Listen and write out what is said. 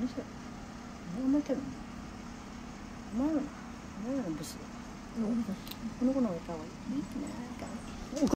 何それ何甘えてるの？お前らのお前らのブスだ。この子の方が可い。いいね。